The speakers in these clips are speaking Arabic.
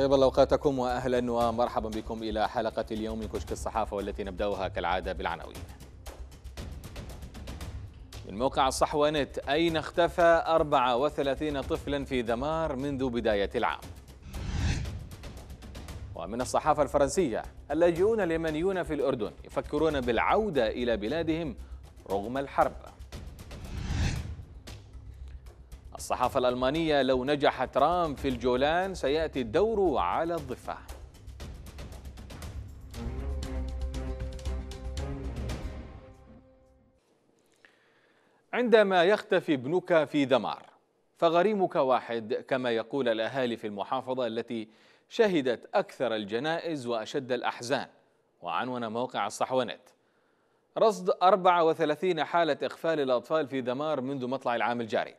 طيب الله أوقاتكم واهلا ومرحبا بكم إلى حلقة اليوم من كشك الصحافة والتي نبدأها كالعادة بالعناوين. من موقع الصحوة نت أين اختفى 34 طفلا في دمار منذ بداية العام ومن الصحافة الفرنسية اللاجئون اليمنيون في الأردن يفكرون بالعودة إلى بلادهم رغم الحرب الصحافة الألمانية لو نجح ترامب في الجولان سيأتي الدور على الضفة. عندما يختفي ابنك في دمار فغريمك واحد كما يقول الأهالي في المحافظة التي شهدت أكثر الجنائز وأشد الأحزان وعنون موقع الصحونت. رصد 34 حالة إغفال الأطفال في دمار منذ مطلع العام الجاري.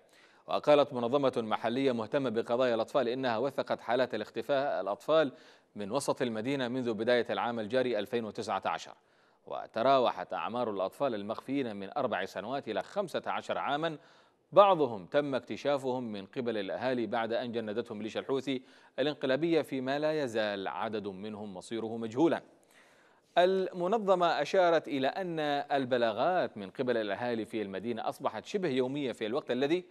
وقالت منظمة محلية مهتمة بقضايا الأطفال إنها وثقت حالات الاختفاء الأطفال من وسط المدينة منذ بداية العام الجاري 2019 وتراوحت أعمار الأطفال المخفيين من أربع سنوات إلى خمسة عشر عاما. بعضهم تم اكتشافهم من قبل الأهالي بعد أن جندتهم ميليشيا الحوثي الانقلابية فيما لا يزال عدد منهم مصيره مجهولا. المنظمة أشارت إلى أن البلاغات من قبل الأهالي في المدينة أصبحت شبه يومية في الوقت الذي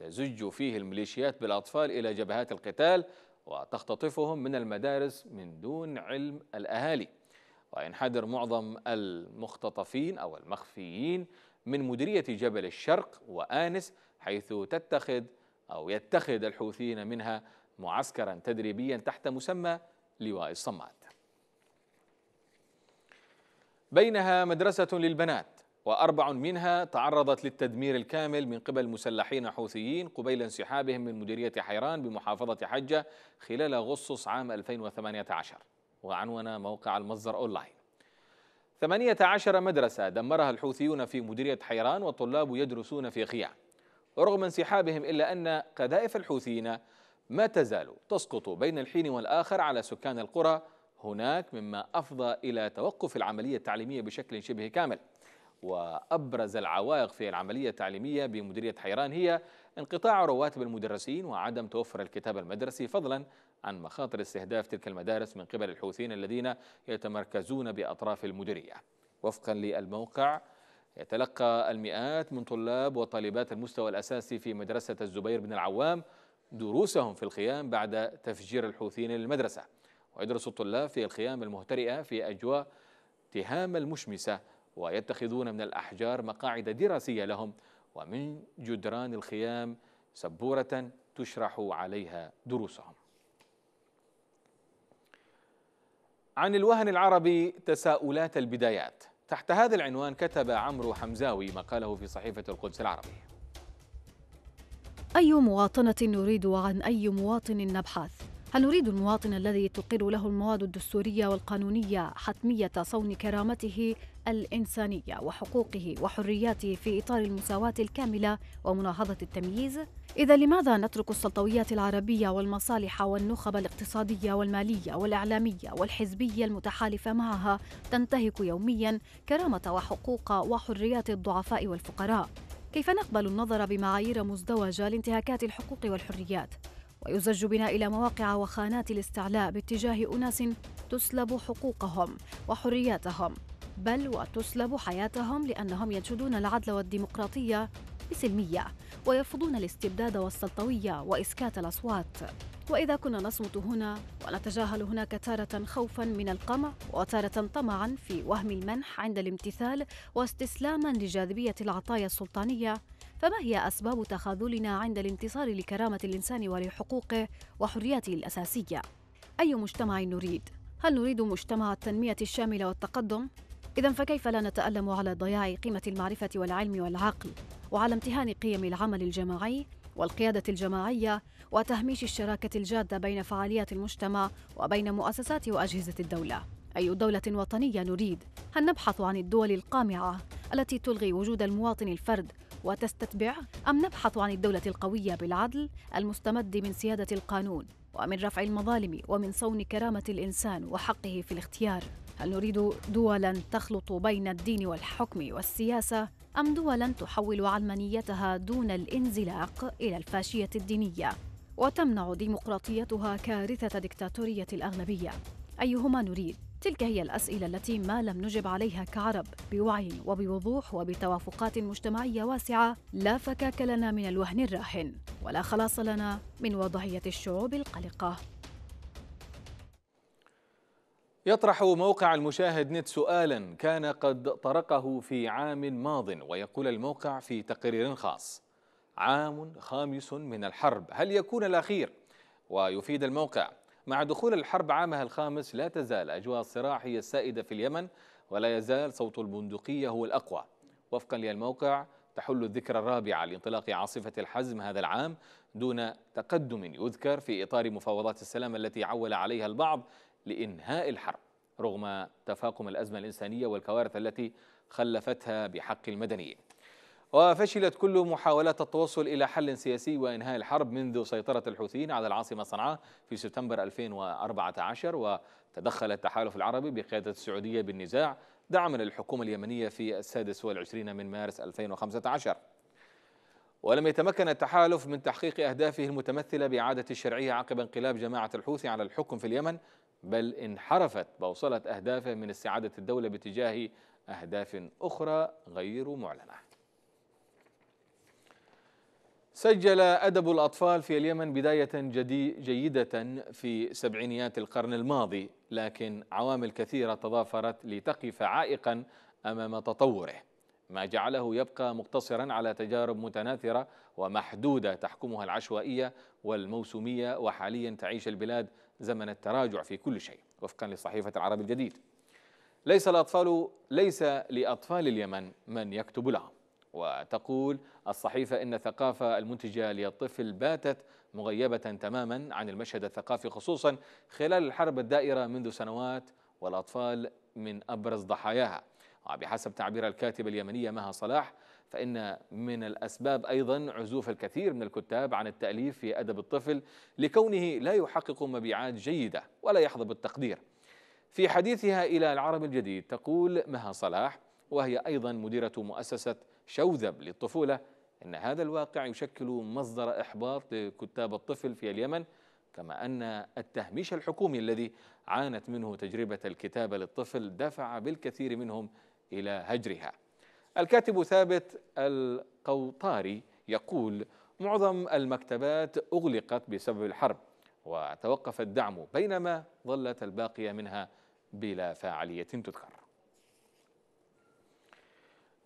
تزج فيه الميليشيات بالأطفال إلى جبهات القتال وتختطفهم من المدارس من دون علم الأهالي. وينحدر معظم المختطفين أو المخفيين من مديرية جبل الشرق وآنس حيث تتخذ أو يتخذ الحوثيين منها معسكرا تدريبيا تحت مسمى لواء الصمات بينها مدرسة للبنات. وأربع منها تعرضت للتدمير الكامل من قبل مسلحين حوثيين قبيل انسحابهم من مديرية حيران بمحافظة حجة خلال أغسطس عام 2018 وعنون موقع المصدر أونلاين. 18 مدرسة دمرها الحوثيون في مديرية حيران والطلاب يدرسون في خيام. رغم انسحابهم إلا أن قذائف الحوثيين ما تزال تسقط بين الحين والآخر على سكان القرى. هناك مما أفضى إلى توقف العملية التعليمية بشكل شبه كامل. وأبرز العوائق في العملية التعليمية بمديرية حيران هي انقطاع رواتب المدرسين وعدم توفر الكتاب المدرسي فضلا عن مخاطر استهداف تلك المدارس من قبل الحوثيين الذين يتمركزون بأطراف المديرية. وفقا للموقع يتلقى المئات من طلاب وطالبات المستوى الأساسي في مدرسة الزبير بن العوام دروسهم في الخيام بعد تفجير الحوثيين للمدرسة. ويدرس الطلاب في الخيام المهترئة في أجواء تهام المشمسة ويتخذون من الأحجار مقاعد دراسية لهم ومن جدران الخيام سبورة تشرح عليها دروسهم. عن الوهن العربي تساؤلات البدايات. تحت هذا العنوان كتب عمرو حمزاوي مقاله في صحيفة القدس العربي أي مواطنة نريد وعن أي مواطن نبحث؟ هل نريد المواطن الذي تقر له المواد الدستورية والقانونية حتمية صون كرامته الإنسانية وحقوقه وحرياته في إطار المساواة الكاملة ومناهضة التمييز؟ إذا لماذا نترك السلطويات العربية والمصالح والنخب الاقتصادية والمالية والإعلامية والحزبية المتحالفة معها تنتهك يوميا كرامة وحقوق وحريات الضعفاء والفقراء؟ كيف نقبل النظر بمعايير مزدوجة لانتهاكات الحقوق والحريات؟ ويزج بنا إلى مواقع وخانات الاستعلاء باتجاه أناس تسلب حقوقهم وحرياتهم بل وتسلب حياتهم لأنهم ينشدون العدل والديمقراطية بسلمية ويرفضون الاستبداد والسلطوية وإسكات الأصوات. وإذا كنا نصمت هنا ونتجاهل هناك تارة خوفا من القمع وتارة طمعا في وهم المنح عند الامتثال واستسلاما لجاذبية العطايا السلطانية فما هي أسباب تخاذلنا عند الانتصار لكرامة الإنسان ولحقوقه وحرياته الأساسية؟ أي مجتمع نريد؟ هل نريد مجتمع التنمية الشاملة والتقدم؟ إذا فكيف لا نتألم على ضياع قيمة المعرفة والعلم والعقل وعلى امتهان قيم العمل الجماعي والقيادة الجماعية وتهميش الشراكة الجادة بين فعاليات المجتمع وبين مؤسسات وأجهزة الدولة؟ أي دولة وطنية نريد؟ هل نبحث عن الدول القامعة التي تلغي وجود المواطن الفرد وتستتبع أم نبحث عن الدولة القوية بالعدل المستمد من سيادة القانون ومن رفع المظالم ومن صون كرامة الإنسان وحقه في الاختيار؟ هل نريد دولا تخلط بين الدين والحكم والسياسة أم دولا تحول علمانيتها دون الانزلاق إلى الفاشية الدينية؟ وتمنع ديمقراطيتها كارثة دكتاتورية الأغلبية. أيهما نريد؟ تلك هي الأسئلة التي ما لم نجب عليها كعرب بوعي وبوضوح وبتوافقات مجتمعية واسعة لا فكاك لنا من الوهن الراهن ولا خلاص لنا من وضعية الشعوب القلقة يطرح موقع المشاهد نت سؤالا كان قد طرقه في عام ماض ويقول الموقع في تقرير خاص عام خامس من الحرب هل يكون الأخير؟ ويفيد الموقع مع دخول الحرب عامها الخامس لا تزال أجواء الصراع هي السائدة في اليمن ولا يزال صوت البندقية هو الأقوى. وفقا للموقع تحل الذكرى الرابعة لانطلاق عاصفة الحزم هذا العام دون تقدم يذكر في إطار مفاوضات السلام التي عول عليها البعض لإنهاء الحرب رغم تفاقم الأزمة الإنسانية والكوارث التي خلفتها بحق المدنيين. وفشلت كل محاولات التوصل إلى حل سياسي وإنهاء الحرب منذ سيطرة الحوثيين على العاصمة صنعاء في سبتمبر 2014 وتدخل التحالف العربي بقيادة السعودية بالنزاع دعما للحكومة اليمنية في السادس والعشرين من مارس 2015 ولم يتمكن التحالف من تحقيق أهدافه المتمثلة بإعادة الشرعية عقب انقلاب جماعة الحوثي على الحكم في اليمن بل انحرفت بوصلة أهدافه من استعادة الدولة باتجاه أهداف أخرى غير معلنة. سجل أدب الأطفال في اليمن بداية جيدة في سبعينيات القرن الماضي لكن عوامل كثيرة تضافرت لتقف عائقا أمام تطوره. ما جعله يبقى مقتصرا على تجارب متناثرة ومحدودة تحكمها العشوائية والموسومية وحاليا تعيش البلاد زمن التراجع في كل شيء. وفقا لصحيفة العرب الجديد. ليس الأطفال ليس لأطفال اليمن من يكتب لهم. وتقول الصحيفة إن الثقافة المنتجة للطفل باتت مغيبة تماما عن المشهد الثقافي خصوصا خلال الحرب الدائرة منذ سنوات والأطفال من أبرز ضحاياها. وبحسب تعبير الكاتبة اليمنية مها صلاح فإن من الأسباب أيضا عزوف الكثير من الكتاب عن التأليف في أدب الطفل لكونه لا يحقق مبيعات جيدة ولا يحظى بالتقدير. في حديثها إلى العرب الجديد تقول مها صلاح وهي أيضا مديرة مؤسسة شوذب للطفولة. أن هذا الواقع يشكل مصدر إحباط لكتاب الطفل في اليمن كما أن التهميش الحكومي الذي عانت منه تجربة الكتابة للطفل دفع بالكثير منهم إلى هجرها. الكاتب ثابت القوطاري يقول معظم المكتبات أغلقت بسبب الحرب وتوقف الدعم بينما ظلت الباقية منها بلا فاعلية تذكر.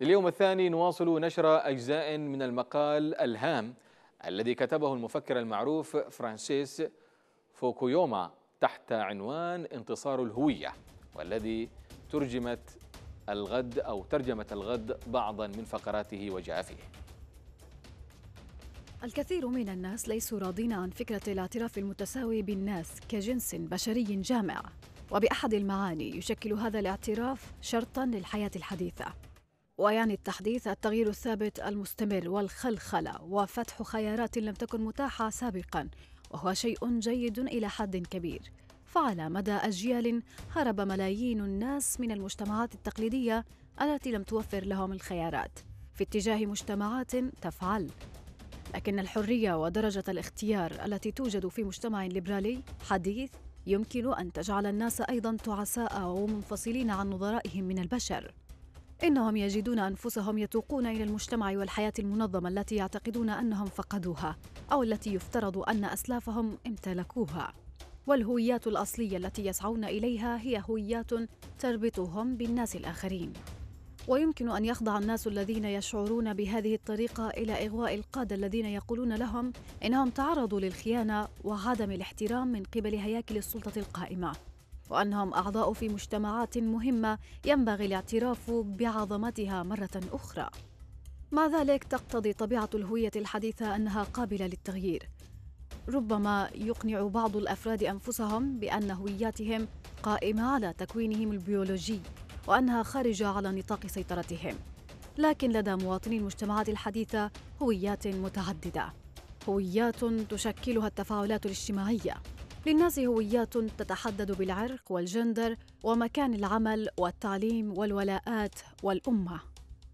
اليوم الثاني نواصل نشر أجزاء من المقال الهام الذي كتبه المفكر المعروف فرانسيس فوكويوما تحت عنوان انتصار الهوية والذي ترجمت الغد أو ترجمة الغد بعضا من فقراته وجاء فيه. الكثير من الناس ليسوا راضين عن فكرة الاعتراف المتساوي بالناس كجنس بشري جامع وبأحد المعاني يشكل هذا الاعتراف شرطا للحياة الحديثة. ويعني التحديث التغيير الثابت المستمر والخلخلة وفتح خيارات لم تكن متاحة سابقا وهو شيء جيد إلى حد كبير. فعلى مدى أجيال هرب ملايين الناس من المجتمعات التقليدية التي لم توفر لهم الخيارات. في اتجاه مجتمعات تفعل. لكن الحرية ودرجة الاختيار التي توجد في مجتمع ليبرالي حديث يمكن أن تجعل الناس أيضا تعساء ومنفصلين عن نظرائهم من البشر. إنهم يجدون أنفسهم يتوقون إلى المجتمع والحياة المنظمة التي يعتقدون أنهم فقدوها أو التي يفترض أن أسلافهم امتلكوها. والهويات الأصلية التي يسعون إليها هي هويات تربطهم بالناس الآخرين. ويمكن أن يخضع الناس الذين يشعرون بهذه الطريقة إلى إغواء القادة الذين يقولون لهم إنهم تعرضوا للخيانة وعدم الاحترام من قبل هياكل السلطة القائمة. وأنهم أعضاء في مجتمعات مهمة ينبغي الاعتراف بعظمتها مرة أخرى. مع ذلك تقتضي طبيعة الهوية الحديثة أنها قابلة للتغيير. ربما يقنع بعض الأفراد أنفسهم بأن هوياتهم قائمة على تكوينهم البيولوجي وأنها خارجة على نطاق سيطرتهم. لكن لدى مواطني المجتمعات الحديثة هويات متعددة. هويات تشكلها التفاعلات الاجتماعية للناس هويات تتحدد بالعرق والجندر ومكان العمل والتعليم والولاءات والأمة.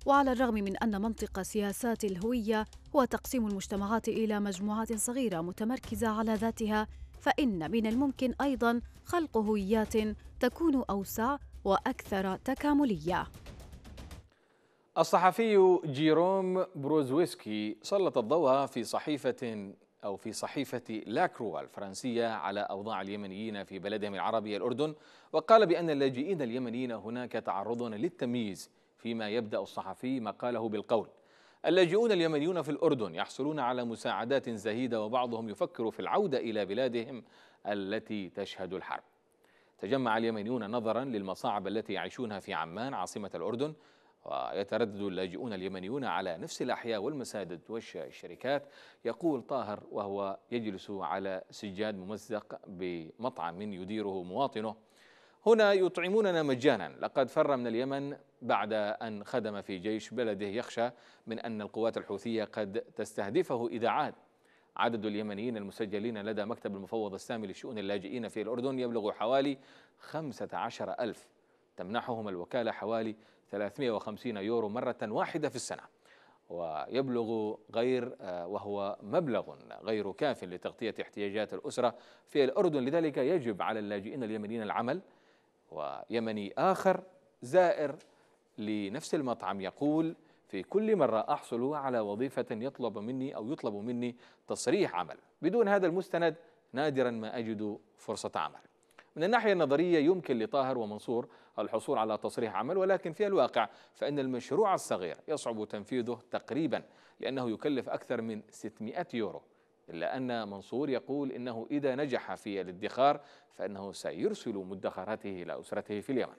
وعلى الرغم من أن منطق سياسات الهوية هو تقسيم المجتمعات إلى مجموعات صغيرة متمركزة على ذاتها فإن من الممكن أيضا خلق هويات تكون أوسع وأكثر تكاملية. الصحفي جيروم بروزويسكي سلط الضوء في صحيفة أو في صحيفة لاكروا الفرنسية على أوضاع اليمنيين في بلدهم العربي الأردن وقال بأن اللاجئين اليمنيين هناك تعرضون للتمييز فيما يبدأ الصحفي مقاله بالقول. اللاجئون اليمنيون في الأردن يحصلون على مساعدات زهيدة وبعضهم يفكر في العودة إلى بلادهم التي تشهد الحرب. تجمع اليمنيون نظرا للمصاعب التي يعيشونها في عمان عاصمة الأردن ويتردد اللاجئون اليمنيون على نفس الأحياء والمساجد والشركات. يقول طاهر وهو يجلس على سجاد ممزق بمطعم يديره مواطنه. هنا يطعموننا مجانا. لقد فر من اليمن بعد أن خدم في جيش بلده يخشى من أن القوات الحوثية قد تستهدفه إذا عاد عدد اليمنيين المسجلين لدى مكتب المفوض السامي لشؤون اللاجئين في الأردن يبلغ حوالي 15 ألف. تمنحهم الوكالة حوالي 350 يورو مرة واحدة في السنة. ويبلغ غير آه، وهو مبلغ غير كاف لتغطية احتياجات الأسرة في الأردن. لذلك يجب على اللاجئين اليمنيين العمل. ويمني آخر زائر لنفس المطعم يقول في كل مرة أحصل على وظيفة يطلب مني أو يطلب مني تصريح عمل. بدون هذا المستند نادرا ما أجد فرصة عمل. من الناحية النظرية يمكن لطاهر ومنصور الحصول على تصريح عمل ولكن في الواقع فإن المشروع الصغير يصعب تنفيذه تقريبا لأنه يكلف أكثر من 600 يورو. إلا أن منصور يقول إنه إذا نجح في الادخار فإنه سيرسل مدخراته إلى أسرته في اليمن.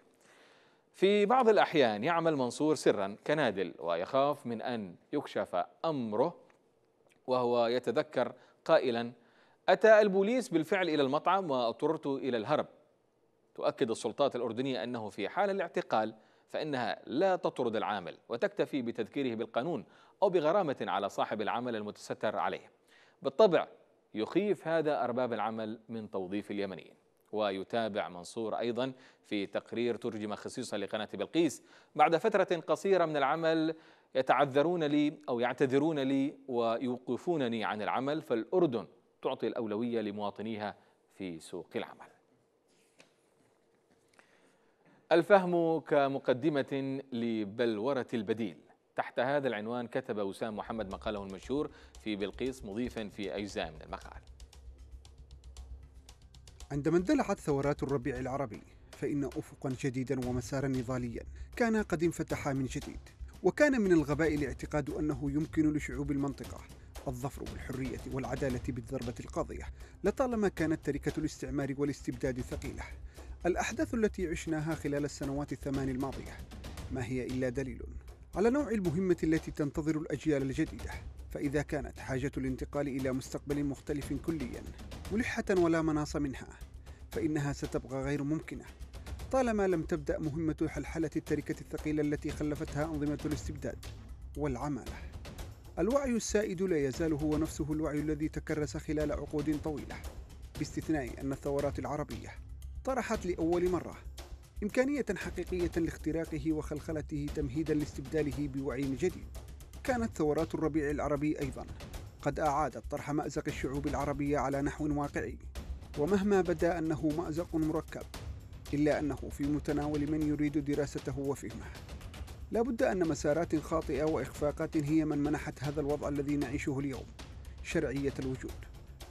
في بعض الأحيان يعمل منصور سرا كنادل ويخاف من أن يكشف أمره وهو يتذكر قائلا أتى البوليس بالفعل إلى المطعم واضطررت إلى الهرب. تؤكد السلطات الأردنية أنه في حال الاعتقال فإنها لا تطرد العامل وتكتفي بتذكيره بالقانون أو بغرامة على صاحب العمل المتستر عليه. بالطبع يخيف هذا أرباب العمل من توظيف اليمنيين. ويتابع منصور أيضا في تقرير ترجم خصيصا لقناة بلقيس بعد فترة قصيرة من العمل يتعذرون لي أو يعتذرون لي ويوقفونني عن العمل. فالأردن تعطي الأولوية لمواطنيها في سوق العمل. الفهم كمقدمة لبلورة البديل. تحت هذا العنوان كتب وسام محمد مقاله المشهور في بلقيس مضيفا في أجزاء من المقال. عندما اندلعت ثورات الربيع العربي فإن أفقا جديدا ومسارا نضاليا كان قد انفتحا من جديد وكان من الغباء الاعتقاد أنه يمكن لشعوب المنطقة الظفر بالحرية والعدالة بالضربة القاضية لطالما كانت تركة الاستعمار والاستبداد ثقيلة. الأحداث التي عشناها خلال السنوات الثمان الماضية ما هي إلا دليل على نوع المهمة التي تنتظر الأجيال الجديدة. فإذا كانت حاجة الانتقال إلى مستقبل مختلف كليا ملحة ولا مناص منها فإنها ستبقى غير ممكنة. طالما لم تبدأ مهمة حلحلة التركة الثقيلة التي خلفتها أنظمة الاستبداد والعمالة. الوعي السائد لا يزال هو نفسه الوعي الذي تكرس خلال عقود طويلة باستثناء أن الثورات العربية طرحت لأول مرة إمكانية حقيقية لاختراقه وخلخلته تمهيدا لاستبداله بوعي جديد. كانت ثورات الربيع العربي أيضا قد أعادت طرح مأزق الشعوب العربية على نحو واقعي ومهما بدا أنه مأزق مركب إلا أنه في متناول من يريد دراسته وفهمه. لا بد أن مسارات خاطئة وإخفاقات هي من منحت هذا الوضع الذي نعيشه اليوم شرعية الوجود.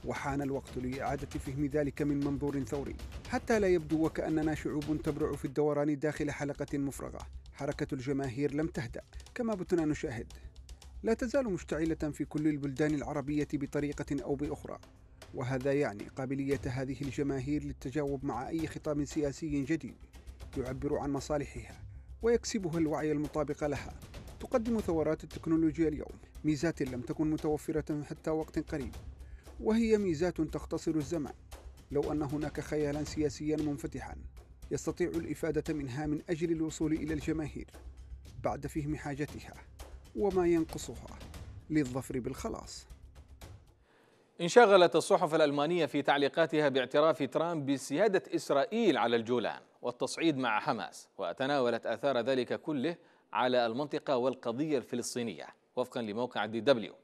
وحان الوقت لإعادة فهم ذلك من منظور ثوري. حتى لا يبدو وكأننا شعوب تبرع في الدوران داخل حلقة مفرغة. حركة الجماهير لم تهدأ كما بتنا نشاهد. لا تزال مشتعلة في كل البلدان العربية بطريقة أو بأخرى. وهذا يعني قابلية هذه الجماهير للتجاوب مع أي خطاب سياسي جديد يعبر عن مصالحها. ويكسبها الوعي المطابق لها. تقدم ثورات التكنولوجيا اليوم. ميزات لم تكن متوفرة حتى وقت قريب وهي ميزات تختصر الزمان. لو أن هناك خيالا سياسيا منفتحا يستطيع الإفادة منها من أجل الوصول إلى الجماهير بعد فهم حاجتها وما ينقصها للظفر بالخلاص. انشغلت الصحف الألمانية في تعليقاتها باعتراف ترامب بسيادة إسرائيل على الجولان. والتصعيد مع حماس وتناولت آثار ذلك كله على المنطقة والقضية الفلسطينية. وفقا لموقع دي دبليو.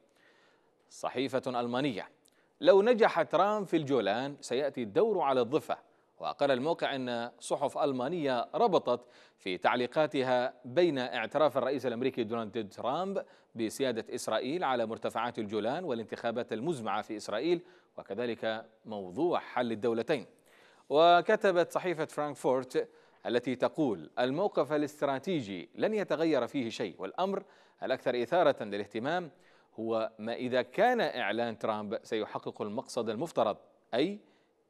صحيفة ألمانية. لو نجح ترامب في الجولان سيأتي الدور على الضفة. وقال الموقع أن صحف ألمانية ربطت في تعليقاتها بين اعتراف الرئيس الأمريكي دونالد ترامب بسيادة إسرائيل على مرتفعات الجولان والانتخابات المزمعة في إسرائيل وكذلك موضوع حل الدولتين. وكتبت صحيفة فرانكفورت التي تقول الموقف الاستراتيجي لن يتغير فيه شيء والأمر الأكثر إثارة للاهتمام هو ما إذا كان إعلان ترامب سيحقق المقصد المفترض أي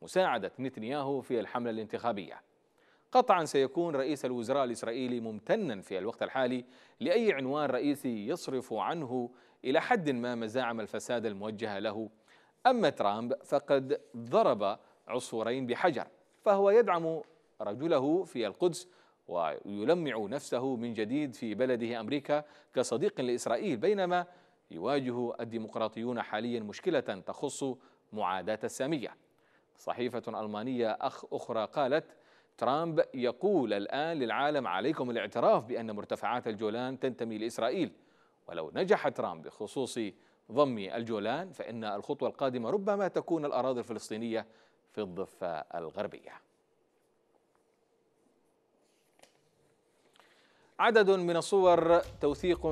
مساعدة نتنياهو في الحملة الانتخابية. قطعا سيكون رئيس الوزراء الإسرائيلي ممتنا في الوقت الحالي لأي عنوان رئيسي يصرف عنه إلى حد ما مزاعم الفساد الموجهة له. أما ترامب فقد ضرب عصفورين بحجر فهو يدعم رجله في القدس ويلمع نفسه من جديد في بلده أمريكا كصديق لإسرائيل بينما يواجه الديمقراطيون حاليا مشكلة تخص معاداة السامية. صحيفة ألمانية أخ أخرى قالت ترامب يقول الآن للعالم عليكم الاعتراف بأن مرتفعات الجولان تنتمي لإسرائيل. ولو نجح ترامب بخصوص ضم الجولان فإن الخطوة القادمة ربما تكون الأراضي الفلسطينية في الضفة الغربية. عدد من الصور توثيق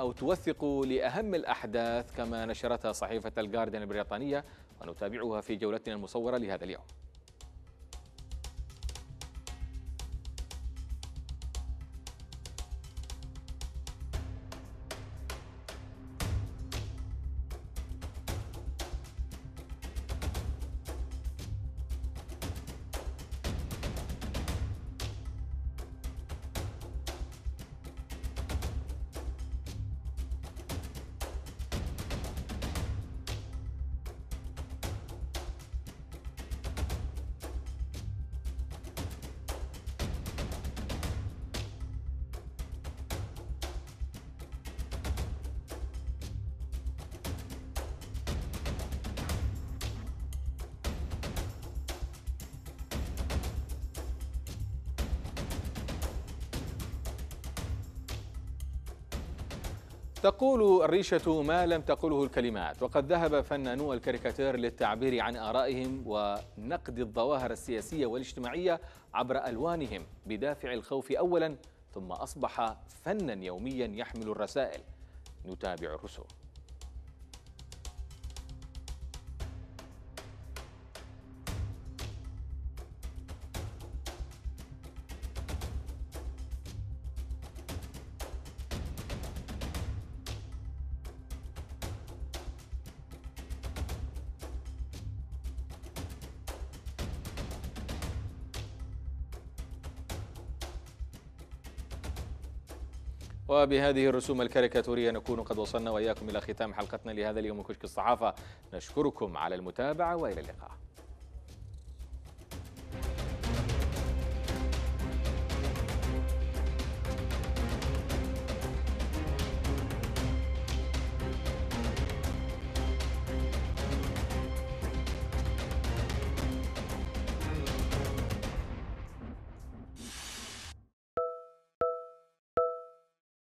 أو توثق لأهم الأحداث كما نشرتها صحيفة الجارديان البريطانية ونتابعها في جولتنا المصورة لهذا اليوم. تقول الريشة ما لم تقله الكلمات وقد ذهب فنانو الكاريكاتير للتعبير عن آرائهم ونقد الظواهر السياسية والاجتماعية عبر ألوانهم بدافع الخوف أولا ثم أصبح فنا يوميا يحمل الرسائل. نتابع الرسوم. وبهذه الرسوم الكاريكاتورية نكون قد وصلنا وإياكم إلى ختام حلقتنا لهذا اليوم من كشك الصحافة. نشكركم على المتابعة وإلى اللقاء.